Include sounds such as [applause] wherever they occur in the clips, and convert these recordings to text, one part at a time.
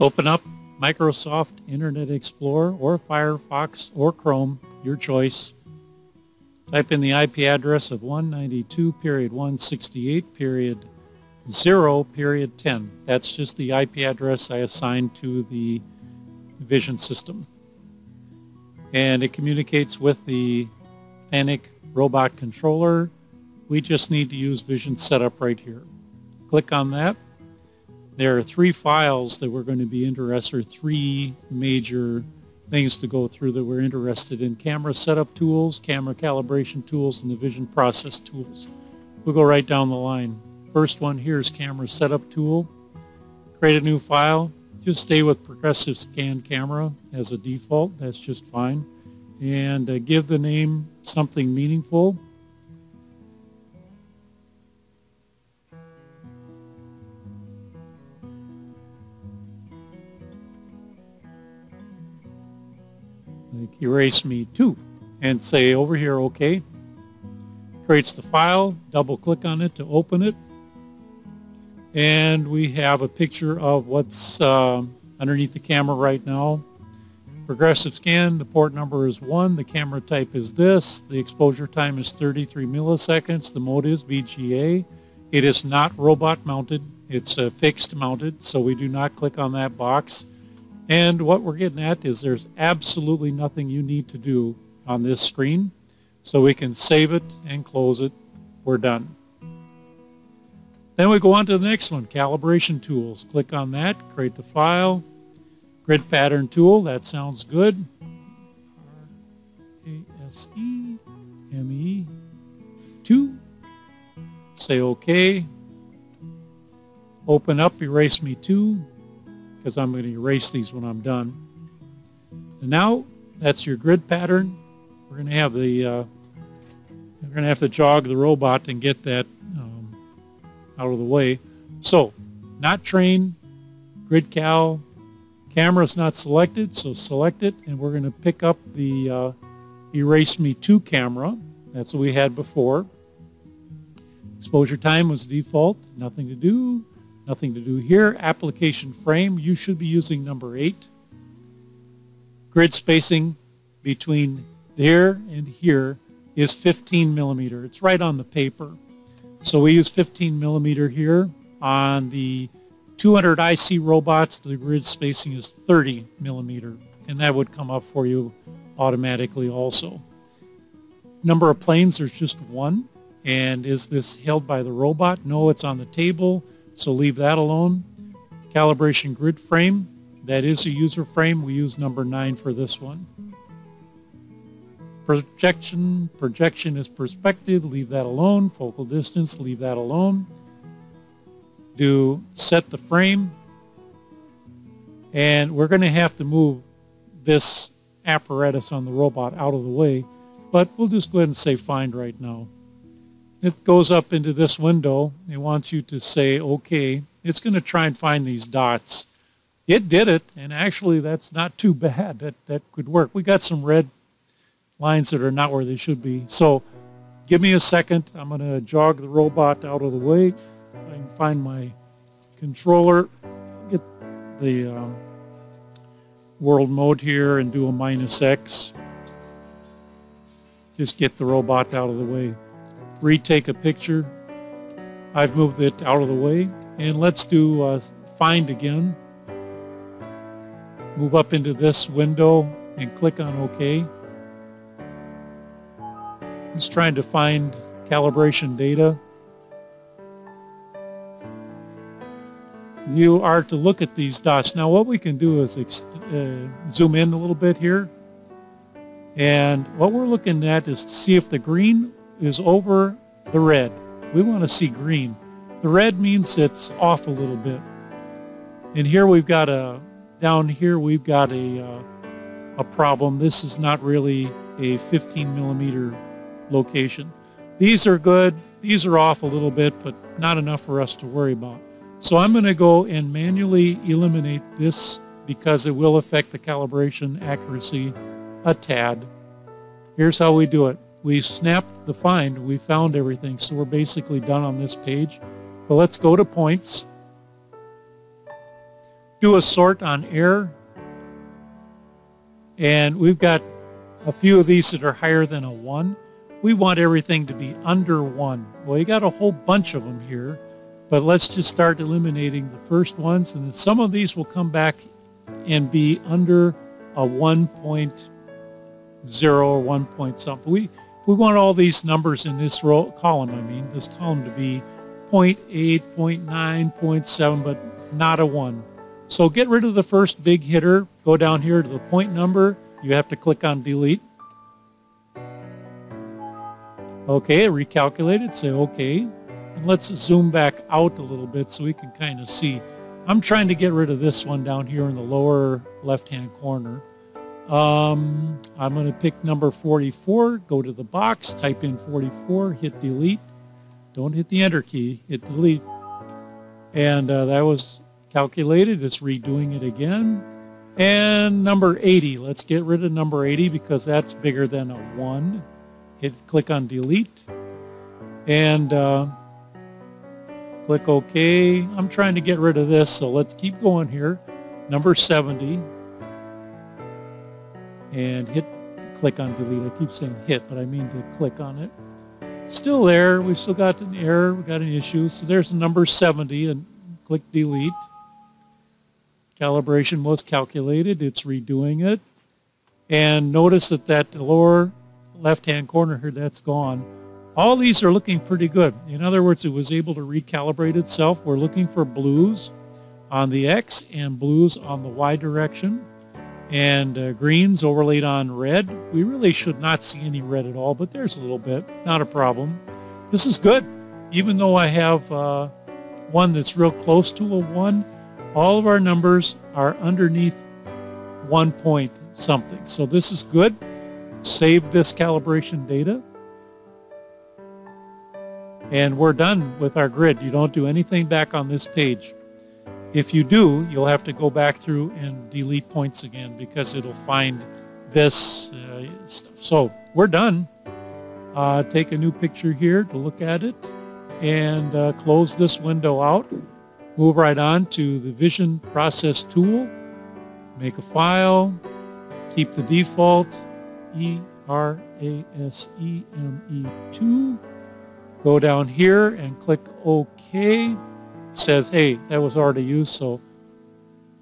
Open up Microsoft Internet Explorer or Firefox or Chrome, your choice. Type in the IP address of 192 period 168 period 0 period 10. That's just the IP address I assigned to the vision system. And it communicates with the FANUC robot controller. We just need to use vision setup right here. Click on that there are three files that we're going to be interested, or three major things to go through that we're interested in. Camera setup tools, camera calibration tools, and the vision process tools. We'll go right down the line. First one here is camera setup tool. Create a new file. Just stay with progressive scan camera as a default. That's just fine. And uh, give the name something meaningful. Erase me too and say over here OK. Creates the file, double click on it to open it. And we have a picture of what's uh, underneath the camera right now. Progressive scan, the port number is 1, the camera type is this, the exposure time is 33 milliseconds, the mode is VGA. It is not robot mounted, it's uh, fixed mounted, so we do not click on that box. And what we're getting at is there's absolutely nothing you need to do on this screen. So we can save it and close it. We're done. Then we go on to the next one, calibration tools. Click on that, create the file. Grid pattern tool, that sounds good. R-A-S-E-M-E 2. Say OK. Open up Erase Me 2 because I'm going to erase these when I'm done. And now that's your grid pattern. We're going to have the uh, we're going to have to jog the robot and get that um, out of the way. So, not train, grid cal, camera's not selected, so select it, and we're going to pick up the uh, Erase Me 2 camera. That's what we had before. Exposure time was default, nothing to do. Nothing to do here. Application frame, you should be using number 8. Grid spacing between there and here is 15 millimeter. It's right on the paper. So we use 15 millimeter here. On the 200 IC robots, the grid spacing is 30 millimeter. And that would come up for you automatically also. Number of planes, there's just one. And is this held by the robot? No, it's on the table. So leave that alone. Calibration grid frame, that is a user frame. We use number 9 for this one. Projection, projection is perspective, leave that alone. Focal distance, leave that alone. Do set the frame. And we're going to have to move this apparatus on the robot out of the way, but we'll just go ahead and say find right now it goes up into this window. It wants you to say, okay, it's going to try and find these dots. It did it, and actually that's not too [laughs] bad. That, that could work. We got some red lines that are not where they should be. So give me a second. I'm going to jog the robot out of the way. I can find my controller, get the um, world mode here and do a minus X. Just get the robot out of the way retake a picture. I've moved it out of the way. And let's do uh, find again. Move up into this window and click on OK. Just trying to find calibration data. You are to look at these dots. Now what we can do is uh, zoom in a little bit here. And what we're looking at is to see if the green is over the red. We want to see green. The red means it's off a little bit. And here we've got a, down here we've got a, uh, a problem. This is not really a 15 millimeter location. These are good. These are off a little bit, but not enough for us to worry about. So I'm going to go and manually eliminate this because it will affect the calibration accuracy a tad. Here's how we do it we snapped the find. We found everything. So we're basically done on this page. But let's go to points. do a sort on error. And we've got a few of these that are higher than a 1. We want everything to be under 1. Well, you got a whole bunch of them here. But let's just start eliminating the first ones. And some of these will come back and be under a 1.0 or 1 point something. We, we want all these numbers in this row, column, I mean, this column to be 0.8, 0.9, 0.7, but not a 1. So get rid of the first big hitter. Go down here to the point number. You have to click on delete. Okay, recalculated. Say OK. And let's zoom back out a little bit so we can kind of see. I'm trying to get rid of this one down here in the lower left-hand corner. Um, I'm going to pick number 44, go to the box, type in 44, hit delete. Don't hit the enter key, hit delete. And uh, that was calculated. It's redoing it again. And number 80, let's get rid of number 80 because that's bigger than a 1. Hit click on delete. And uh, click OK. I'm trying to get rid of this, so let's keep going here. Number 70. And hit click on delete. I keep saying hit, but I mean to click on it. Still there. We've still got an error. We've got an issue. So there's number 70 and click delete. Calibration was calculated. It's redoing it. And notice that that lower left-hand corner here, that's gone. All these are looking pretty good. In other words, it was able to recalibrate itself. We're looking for blues on the X and blues on the Y direction and uh, greens overlaid on red. We really should not see any red at all, but there's a little bit. Not a problem. This is good. Even though I have uh, one that's real close to a 1, all of our numbers are underneath 1 point something. So this is good. Save this calibration data. And we're done with our grid. You don't do anything back on this page. If you do, you'll have to go back through and delete points again because it'll find this uh, stuff. So we're done. Uh, take a new picture here to look at it and uh, close this window out. Move right on to the Vision Process tool. Make a file. Keep the default E-R-A-S-E-M-E 2. Go down here and click OK says, hey, that was already used, so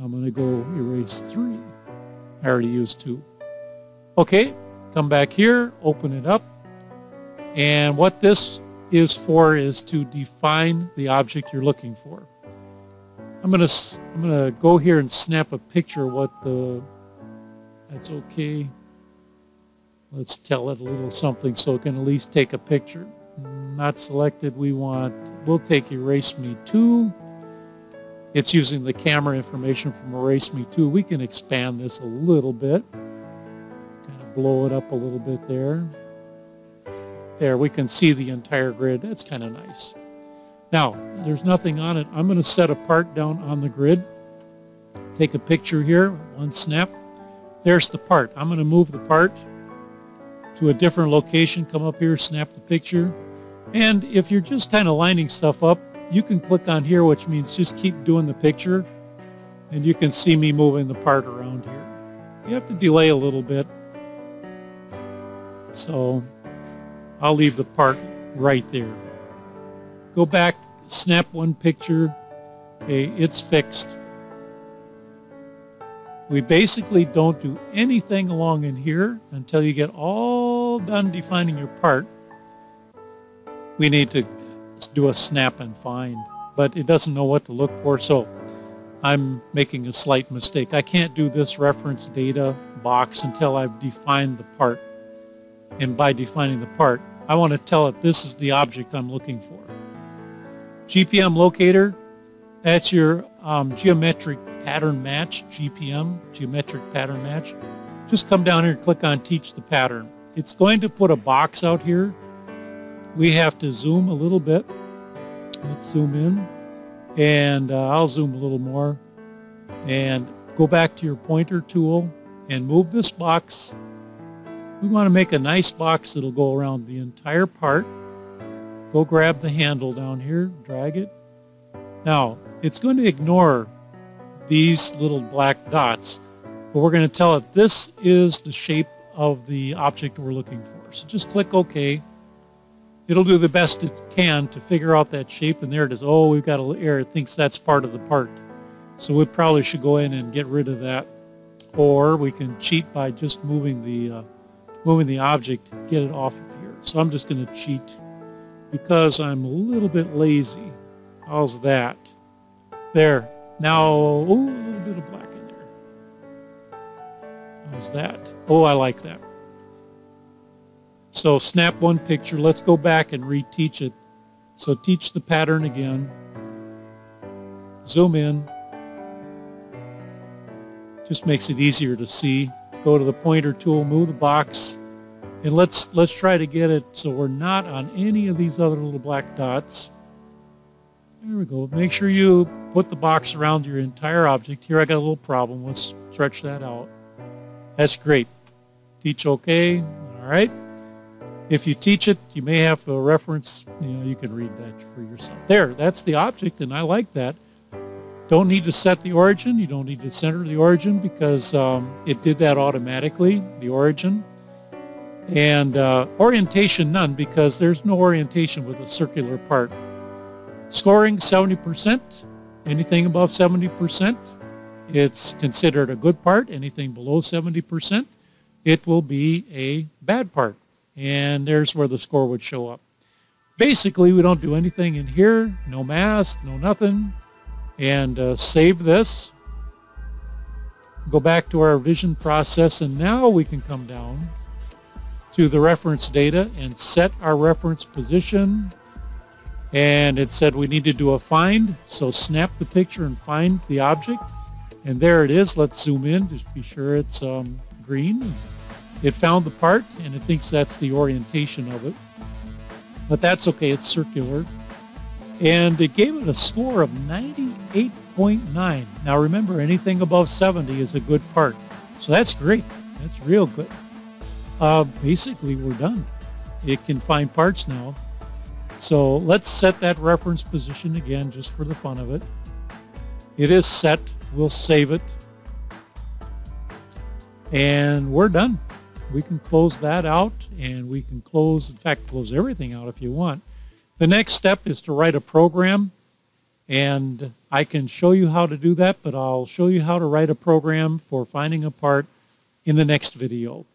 I'm going to go erase 3. I already used 2. Okay, come back here, open it up, and what this is for is to define the object you're looking for. I'm going to I'm going to go here and snap a picture of what the that's okay. Let's tell it a little something so it can at least take a picture. Hmm. Not selected. We want we'll take Erase Me 2. It's using the camera information from Erase Me 2. We can expand this a little bit. Kind of blow it up a little bit there. There, we can see the entire grid. That's kind of nice. Now, there's nothing on it. I'm going to set a part down on the grid. Take a picture here, one snap. There's the part. I'm going to move the part to a different location. Come up here, snap the picture. And if you're just kind of lining stuff up, you can click on here, which means just keep doing the picture, and you can see me moving the part around here. You have to delay a little bit. So I'll leave the part right there. Go back, snap one picture. Okay, it's fixed. We basically don't do anything along in here until you get all done defining your part we need to do a snap and find, but it doesn't know what to look for, so I'm making a slight mistake. I can't do this reference data box until I've defined the part. And by defining the part, I want to tell it this is the object I'm looking for. GPM locator, that's your um, geometric pattern match, GPM, geometric pattern match. Just come down here and click on teach the pattern. It's going to put a box out here we have to zoom a little bit. Let's zoom in. And uh, I'll zoom a little more. And go back to your pointer tool and move this box. We want to make a nice box that'll go around the entire part. Go grab the handle down here, drag it. Now, it's going to ignore these little black dots. But we're going to tell it this is the shape of the object we're looking for. So just click OK. It'll do the best it can to figure out that shape, and there it is. Oh, we've got an error. It thinks that's part of the part. So we probably should go in and get rid of that. Or we can cheat by just moving the, uh, moving the object, get it off of here. So I'm just going to cheat because I'm a little bit lazy. How's that? There. Now, a little bit of black in there. How's that? Oh, I like that. So snap one picture. Let's go back and reteach it. So teach the pattern again. Zoom in. Just makes it easier to see. Go to the pointer tool, move the box, and let's let's try to get it so we're not on any of these other little black dots. There we go. Make sure you put the box around your entire object. Here I got a little problem. Let's stretch that out. That's great. Teach OK. All right. If you teach it, you may have a reference. You know, you can read that for yourself. There, that's the object, and I like that. Don't need to set the origin. You don't need to center the origin because um, it did that automatically, the origin. And uh, orientation, none, because there's no orientation with a circular part. Scoring, 70%. Anything above 70%, it's considered a good part. Anything below 70%, it will be a bad part. And there's where the score would show up. Basically, we don't do anything in here. No mask, no nothing and uh, save this. Go back to our vision process and now we can come down to the reference data and set our reference position and it said we need to do a find so snap the picture and find the object and there it is let's zoom in just be sure it's um, green it found the part and it thinks that's the orientation of it but that's okay it's circular and it gave it a score of 98.9. Now remember, anything above 70 is a good part. So that's great. That's real good. Uh, basically, we're done. It can find parts now. So let's set that reference position again just for the fun of it. It is set. We'll save it. And we're done. We can close that out and we can close, in fact, close everything out if you want. The next step is to write a program and I can show you how to do that, but I'll show you how to write a program for finding a part in the next video.